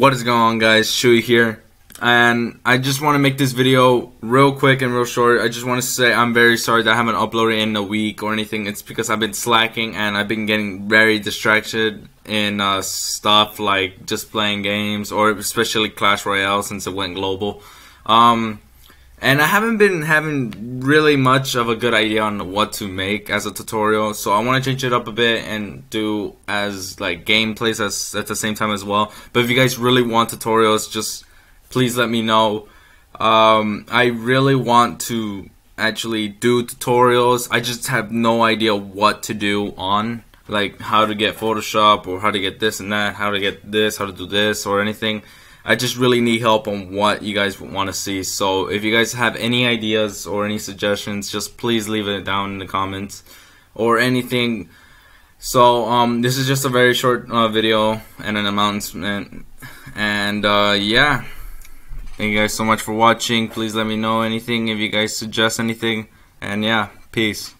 What is going on guys, Chuy here, and I just want to make this video real quick and real short. I just want to say I'm very sorry that I haven't uploaded in a week or anything. It's because I've been slacking and I've been getting very distracted in uh, stuff like just playing games or especially Clash Royale since it went global. Um, and I haven't been having really much of a good idea on what to make as a tutorial, so I want to change it up a bit and do as like gameplays as at the same time as well. But if you guys really want tutorials, just please let me know. Um, I really want to actually do tutorials. I just have no idea what to do on like how to get Photoshop or how to get this and that, how to get this, how to do this or anything. I just really need help on what you guys want to see. So if you guys have any ideas or any suggestions, just please leave it down in the comments or anything. So um, this is just a very short uh, video and an announcement. And uh, yeah, thank you guys so much for watching. Please let me know anything if you guys suggest anything. And yeah, peace.